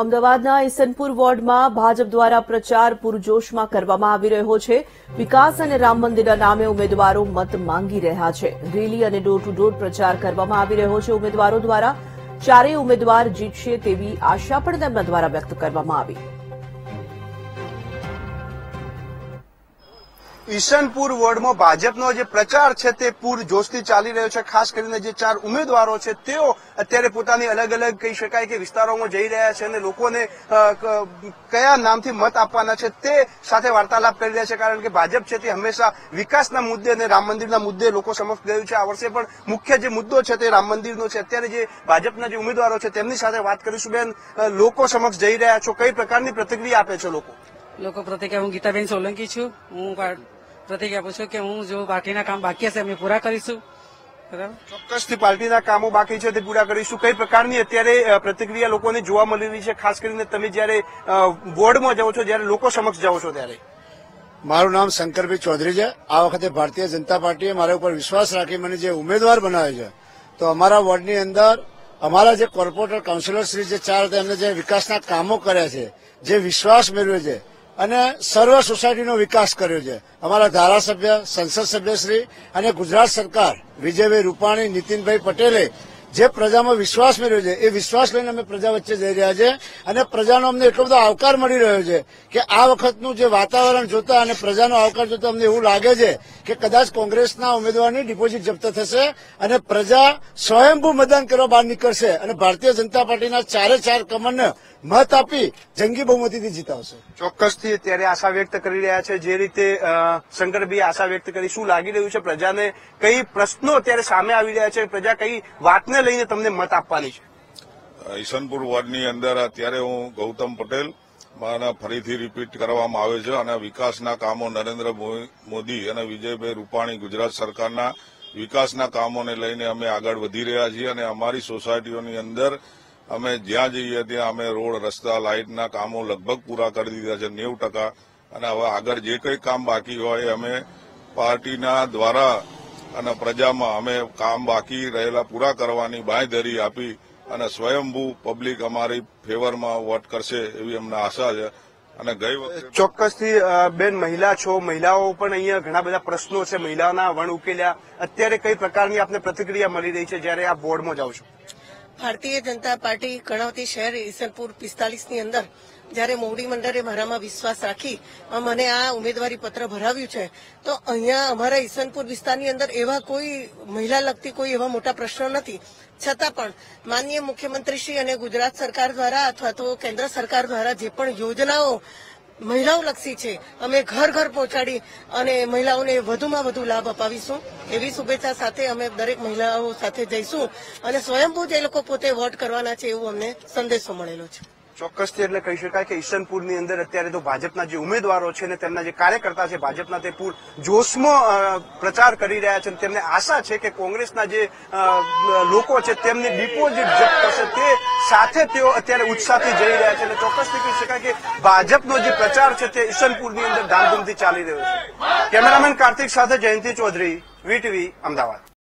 અમદાવાદના ઇસનપુર વોર્ડમાં ભાજપ દ્વારા પ્રચાર પૂરજોશમાં કરવામાં આવી રહ્યો છે. વિકાસ અને રામ મંદિરના નામે ઉમેદવારો મત માંગી રહ્યા છે. રેલી અને ડોર ટુ ડોર પ્રચાર કરવામાં આવી રહ્યો છે. ઉમેદવારો દ્વારા ચારેય ઉમેદવાર જીતશે તેવી આશા પણ તેમના દ્વારા વ્યક્ત કરવામાં આવી. ઈશનપુર વોર્ડમાં ભાજપનો જે પ્રચાર છે તે પૂર જોશથી ચાલી રહ્યો છે. ખાસ કરીને જે ચાર ઉમેદવારો છે, તેઓ અત્યારે પોતાની અલગ અલગ કહી શકાય કે વિસ્તારોમાં જઈ રહ્યા છે અને લોકોને કયા નામથી મત આપવાના છે તે સાથે વાર્તાલાપ કરી રહ્યા છે. કારણ કે ભાજપ છે તે હંમેશા વિકાસના મુદ્દે અને રામ મંદિરના મુદ્દે લોકો સમક્ષ ગયું છે. આ વર્ષે પણ મુખ્ય જે મુદ્દો છે તે રામ મંદિરનો છે. અત્યારે જે ભાજપના જે ઉમેદવારો છે તેમની સાથે વાત કરીશું. બેન લોકો સમક્ષ જઈ રહ્યા છો. કઈ પ્રકારની પ્રતિક્રિયા આપે છે લોકો? લોકો પ્રત્યે હું ગીતાબેન સોલંકી છું. હું પા- પ્રતિક્રિયા આપું છું કે હું જો બાકીના કામ બાકી હશે અમે પૂરા કરીશું. બરાબર? ચોક્કસથી પાર્ટીના કામો બાકી છે તે પૂરા કરીશું. કઈ પ્રકારની અત્યારે પ્રતિક્રિયા લોકોને જોવા મળી રહી છે? ખાસ કરીને તમે જયારે વોર્ડમાં જાઓ છો જયારે લોકો સમક્ષ જાઓ છો ત્યારે. મારું નામ શંકરભાઈ ચૌધરી છે. આ વખતે ભારતીય જનતા પાર્ટીએ મારા ઉપર વિશ્વાસ રાખી મને જે ઉમેદવાર બનાવ્યો છે તો અમારા વોર્ડની અંદર અમારા જે કોર્પોરેટર કાઉન્સિલર શ્રી જે ચાર એમને જે વિકાસના કામો કર્યા છે જે વિશ્વાસ મેળવ્યો છે અને સર્વ સોસાયટીનો વિકાસ કર્યો છે. અમારા ધારાસભ્ય, સંસદ સભ્યશ્રી અને ગુજરાત સરકાર, વિજયભાઈ રૂપાણી, નીતિનભાઈ પટેલે જે પ્રજામાં વિશ્વાસ મેળવ્યો છે, એ વિશ્વાસ લઈને અમે પ્રજા વચ્ચે જઈ રહ્યા છે અને પ્રજાનો અમને એટલો બધો આવકાર મળી રહ્યો છે કે આ વખતનું જે વાતાવરણ જોતા અને પ્રજાનો આવકાર જોતા અમને એવું લાગે છે કે કદાચ કોંગ્રેસના ઉમેદવારની ડિપોઝિટ જપ્ત થશે અને પ્રજા સ્વયંભૂ મતદાન કરવા બહાર નીકળશે અને ભારતીય જનતા પાર્ટીના ચારે ચાર કમરને મત આપી જંગી બહુમતીથી જીતાવશે. ચોક્કસથી અત્યારે આશા વ્યક્ત કરી રહ્યા છે. જે રીતે શંકરભાઈ આશા વ્યક્ત કરી, શું લાગી રહ્યું છે પ્રજાને? કઈ પ્રશ્નો અત્યારે સામે આવી રહ્યા છે? પ્રજા કઈ વાતને લઈને તમને મત આપવાની છે. ઈશનપુર વોર્ડની અંદર અત્યારે હું ગૌતમ પટેલ મારા ફરીથી રિપીટ કરવામાં આવે છે અને વિકાસના કામો નરેન્દ્ર મોદી અને વિજયભાઈ રૂપાણી ગુજરાત સરકારના વિકાસના કામોને લઈને અમે આગળ વધી રહ્યા છીએ અને અમારી સોસાયટીઓની અંદર અમે જ્યાં જઈએ ત્યાં અમે રોડ, રસ્તા, લાઇટના કામો લગભગ પૂરા કરી દીધા છે, નેવું ટકા. અને હવે આગળ જે કંઈ કામ બાકી હોય અમે પાર્ટીના દ્વારા અને પ્રજામાં અમે કામ બાકી રહેલા પૂરા કરવાની બાંયધરી આપી અને સ્વયંભૂ પબ્લિક અમારી ફેવરમાં વોટ કરશે એવી અમને આશા છે. અને ગઈ વખતે ચોક્કસથી બેન, મહિલા છો, મહિલાઓ પણ અહીંયા ઘણા બધા પ્રશ્નો છે. મહિલાઓના વણ ઉકેલ્યા. અત્યારે કઈ પ્રકારની આપને પ્રતિક્રિયા મળી રહી છે જ્યારે આ બોર્ડમાં જાઓ છો? ભારતીય જનતા પાર્ટી કણાવતી શહેર ઈસનપુર પિસ્તાલીસની અંદર, જ્યારે મોવડી મંડળે મારામાં વિશ્વાસ રાખી મને આ ઉમેદવારી પત્ર ભરાવ્યું છે. તો અહીંયા અમારા ઈસનપુર વિસ્તારની અંદર એવા કોઈ મહિલા લગતી કોઈ એવા મોટા પ્રશ્નો નથી. છતાં પણ માનનીય મુખ્યમંત્રીશ્રી અને ગુજરાત સરકાર દ્વારા અથવા તો કેન્દ્ર સરકાર દ્વારા જે પણ યોજનાઓ મહિલાઓ લક્ષી છે. અમે ઘર ઘર પહોંચાડી અને મહિલાઓને વધુમાં વધુ લાભ અપાવીશું. એવી શુભેચ્છા સાથે અમે દરેક મહિલાઓ સાથે જઈશું અને સ્વયંભૂ જ લોકો પોતે વોટ કરવાના છે એવું અમને સંદેશો મળેલો છે. ચોક્કસથી એટલે કહી શકાય કે ઈશનપુરની અંદર અત્યારે તો ભાજપના જે ઉમેદવારો છે અને તેમના જે કાર્યકર્તા છે ભાજપના તે પૂર જોશમાં પ્રચાર કરી રહ્યા છે તેમને આશા છે કે કોંગ્રેસના જે લોકો છે તેમની ડિપોઝિટ જપ્ત થશે તે સાથે તેઓ અત્યારે ઉત્સાહથી જઈ રહ્યા છે. અને ચોક્કસથી કહી શકાય કે ભાજપનો જે પ્રચાર છે તે ઈશનપુરની અંદર ધામધૂમથી ચાલી રહ્યો છે. કેમેરામેન કાર્તિક સાથે જયંતિ ચૌધરી વીટીવી અમદાવાદ.